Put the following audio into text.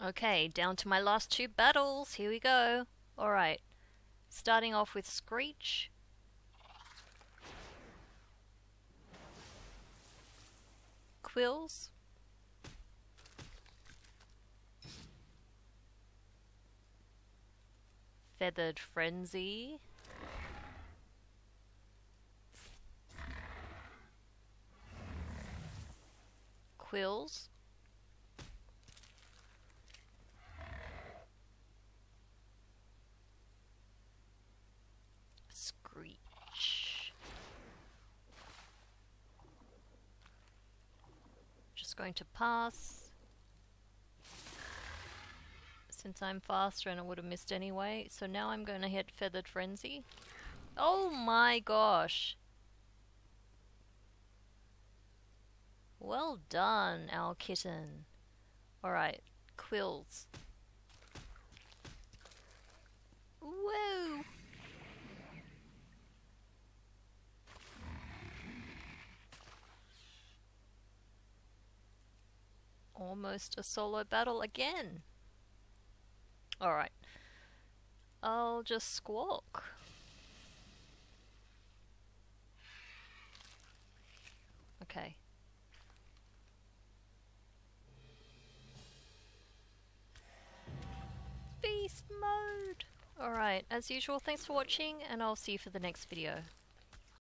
Okay, down to my last two battles. Here we go. Alright. Starting off with Screech. Quills. Feathered Frenzy. Quills. Screech. Just going to pass. Since I'm faster and I would have missed anyway. So now I'm going to hit Feathered Frenzy. Oh my gosh. Well done, owl kitten. Alright, quills. Almost a solo battle again. Alright. I'll just squawk. Okay. Beast mode! Alright, as usual, thanks for watching, and I'll see you for the next video.